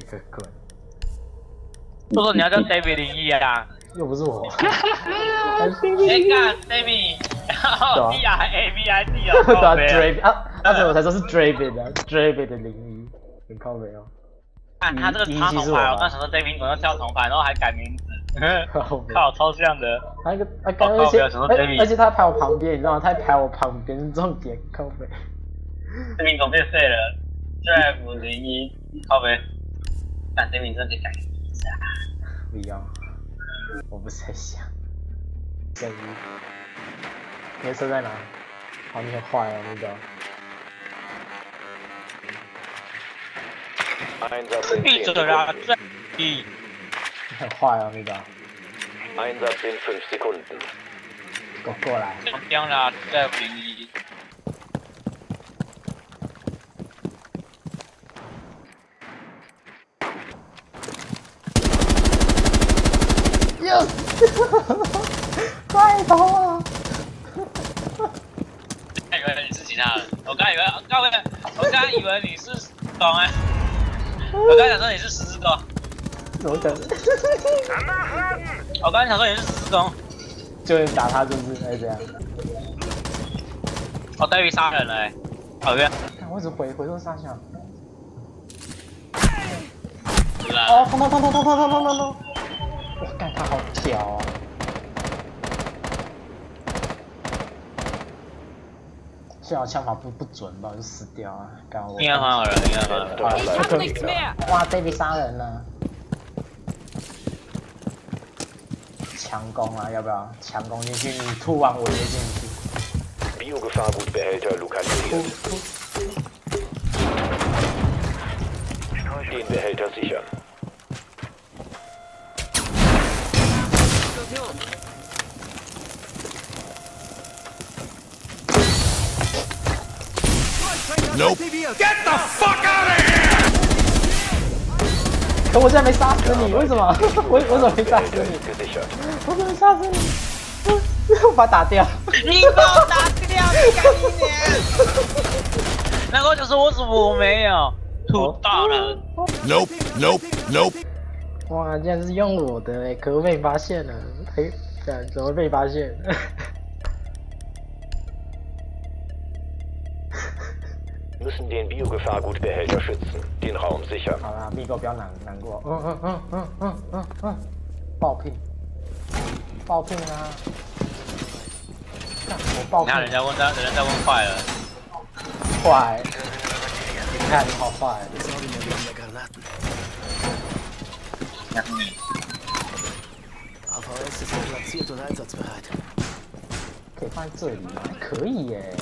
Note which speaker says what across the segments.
Speaker 1: 这个鬼，
Speaker 2: 就说你要叫 David 零一啊，
Speaker 1: 又不是我。
Speaker 2: 哎干 David，然后 D I A V I D 哦，
Speaker 1: 对啊
Speaker 2: 靠北啊
Speaker 1: 那时候我才说是 Draven 啊的零一，很靠北哦。
Speaker 2: 看他这个插铜牌，
Speaker 1: 我
Speaker 2: 那时候 David 怎么跳铜牌，然后还改名字，
Speaker 1: 靠
Speaker 2: 超像的。
Speaker 1: 那个啊，刚
Speaker 2: 靠
Speaker 1: 而且而且他排我旁边，你知道吗？他还排我旁边是重点，靠北。
Speaker 2: David 总变废了，Drive 零一，靠北。看 David 真的改名字啊。
Speaker 1: 不要，我不是在想。正义，你的车在哪？好，你很坏哦，那个。
Speaker 2: 闭
Speaker 3: 10
Speaker 2: 嘴啦。
Speaker 1: 你很坏哦，那个。
Speaker 3: Einsatz in 5 Sekunden.
Speaker 1: 给我过来。
Speaker 2: 中标啦，Drive 零一。
Speaker 1: 拜托啊！
Speaker 2: 我以为你是其他人，我刚以为，刚以为，我刚以为你是懂哎，我刚想说你是十字弓，
Speaker 1: 怎么？
Speaker 2: 我刚想说你是十字弓，
Speaker 1: 就是打他，就是哎这样。
Speaker 2: 我 David 杀人了哎，好冤，
Speaker 1: 看为什么回回头杀小？
Speaker 2: 是啦，
Speaker 1: 哦，砰砰砰砰砰砰砰砰砰砰！哇，干他好屌啊！幸好枪法不不准吧，就死掉啊！干我。
Speaker 2: 应该还好人，应该还
Speaker 1: 好
Speaker 4: 人。
Speaker 1: 哇，baby 杀人了！强攻啊，要不要强攻进去？你突完我就进去。
Speaker 3: 你有个发布被黑掉，卢卡斯。
Speaker 5: Den Nope. Get the fuck out of here!
Speaker 1: 可我现在没杀死你，为什么？我我怎么没杀死你？我怎么杀死你？我把他打掉。
Speaker 2: 你把我打掉，你干你娘！那个就是我怎么我没有吐到了
Speaker 5: ，Nope. Nope. Nope.
Speaker 1: 哇，竟然是用我的哎，可恶被发现了！哎，干怎么被发现？
Speaker 3: müssen den Biogefahrgutbehälter schützen, den Raum sichern.
Speaker 2: Ja, 人家问他，人家问坏了。
Speaker 1: 坏，你看你好坏。
Speaker 6: AVS ist platziert und einsatzbereit.
Speaker 1: Okay, 放这里可以耶。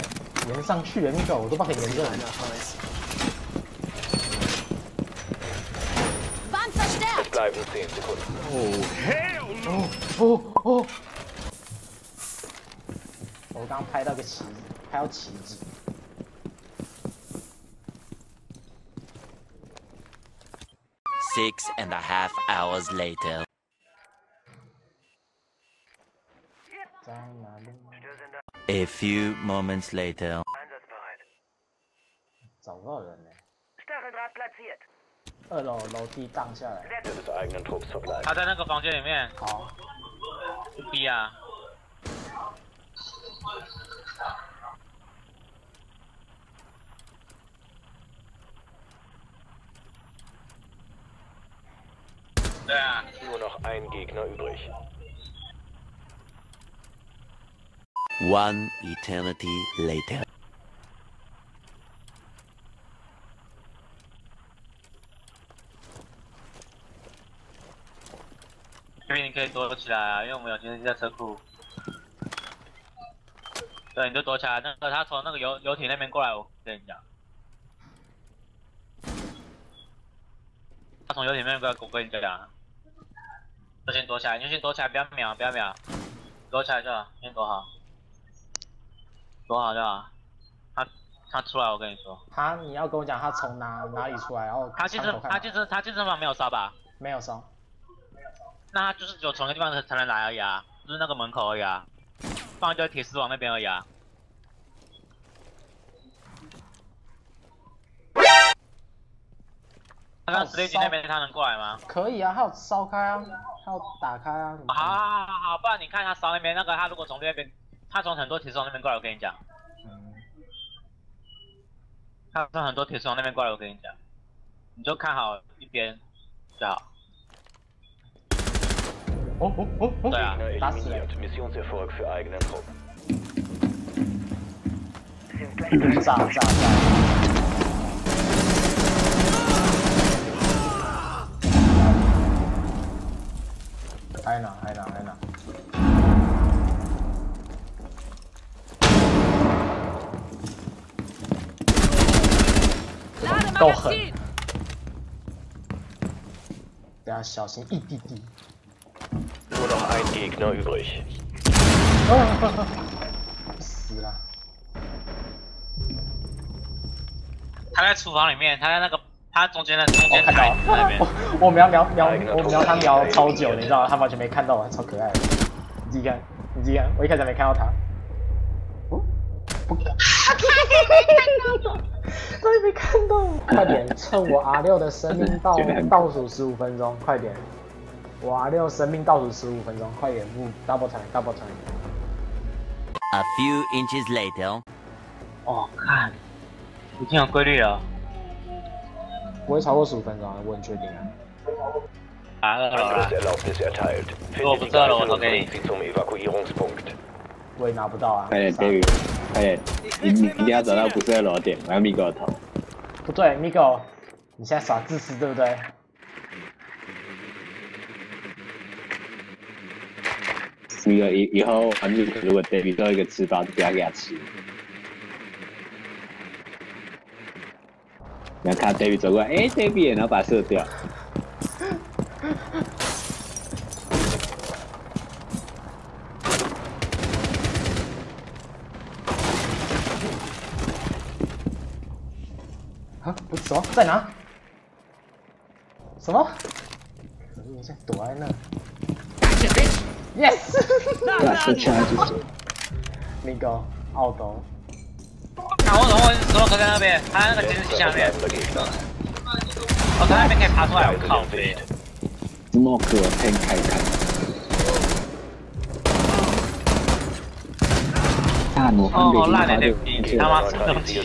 Speaker 1: 连上去了，你我都
Speaker 4: 把你
Speaker 3: 连上了。哦！
Speaker 1: 哦哦哦！我刚拍到个旗，拍到旗子。
Speaker 7: Six and a half hours later. A few moments later.
Speaker 1: 找不到人呢。二楼楼梯荡下来。
Speaker 3: Des eigenen Trupps verbleiben.
Speaker 2: 他在那个房间里面，
Speaker 1: 好，
Speaker 2: 逼啊！对啊，
Speaker 3: Nur noch ein Gegner übrig.
Speaker 7: One eternity later.
Speaker 2: 这边你可以躲起来啊，因为我们有今天在车库。对，你就躲起来。那个他从那个游游艇那边过来，我跟你讲。他从游艇那边过来，我跟你讲。就先躲起来，你就先躲起来，不要秒，不要秒，躲起来就好，先躲好，躲好就好。他他出来，我跟你说，
Speaker 1: 他你要跟我讲他从哪哪里出来，然后
Speaker 2: 他健身
Speaker 1: 枪口看哪
Speaker 2: 他健身他健身房没有烧吧？
Speaker 1: 没有烧。
Speaker 2: 那他就是只有从一个地方才才能来而已啊，就是那个门口而已啊，放就在铁丝网那边而已啊。他刚 stage 那边他能过来吗？
Speaker 1: 可以啊，他有烧开啊，他有打开啊。
Speaker 2: 好好好好，不然你看他烧那边那个，他如果从那边，他从很多铁丝网那边过来，我跟你讲，
Speaker 1: 嗯，
Speaker 2: 他从很多铁丝网那边过来，我跟你讲，你就看好一边就好。
Speaker 1: 哦哦哦哦，
Speaker 2: 对啊，
Speaker 1: 打死了.
Speaker 3: Missionserfolg für eigenen Trupp.
Speaker 1: 炸炸炸！还有哪？还有哪？还有哪？够狠！等下小心一滴滴。
Speaker 3: Nur noch ein Gegner übrig.
Speaker 1: 死了！
Speaker 2: 他在厨房里面，他在那个他中间的中间台
Speaker 1: 看到
Speaker 2: 那边。
Speaker 1: 我我瞄瞄瞄我瞄他瞄超久，你知道吗？他完全没看到我，超可爱的。你自己看，你自己看，我一开始没看到他。哦，不可，终于被看到！快点，趁我阿六的生命倒 倒数十五分钟，快点！我阿六生命倒数十五分钟，快点！Move double time，double time。
Speaker 7: A few inches later，
Speaker 2: 哦，看，已经有规律了，
Speaker 1: 不会超过十五分钟，我很确定啊。
Speaker 2: 啊，饿了。我
Speaker 3: 不
Speaker 2: 饿
Speaker 3: 了，我给你。
Speaker 1: 我也拿不到啊。
Speaker 8: 快点，点，你你一定要找到不是二楼点，我要米狗头。
Speaker 1: 不对，Miko，你现在耍自私对不对？
Speaker 8: 米狗以以后玩入如果 David 做一个吃包，就不要给他吃。然后看 David 走过来，哎、d a v i d 然后把它射掉。
Speaker 1: 啊，不什么在哪？什么？可恶，现在躲在那。Yes，
Speaker 8: 把射出来就是。
Speaker 1: 那个奥斗，
Speaker 2: 看我怎么会石头哥在那边？他那个监视器下面。哦，他那边可以爬出来，我靠
Speaker 3: Sicht.。
Speaker 8: smoke 我先开看。大魔方
Speaker 2: 哦，
Speaker 8: 北
Speaker 2: 烂的那他妈
Speaker 3: Gegner
Speaker 2: 什么东西？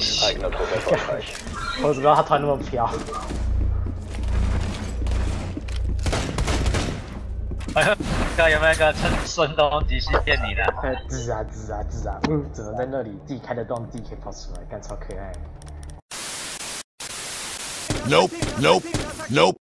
Speaker 1: 我只知道他突然那么飘。
Speaker 2: 刚有没有一个趁顺东极西骗你的？
Speaker 1: 哎，吱啊吱啊吱啊，嗯，只能在那里自己开得动，自己可以跑出来，干超可爱。
Speaker 5: Nope, nope, nope.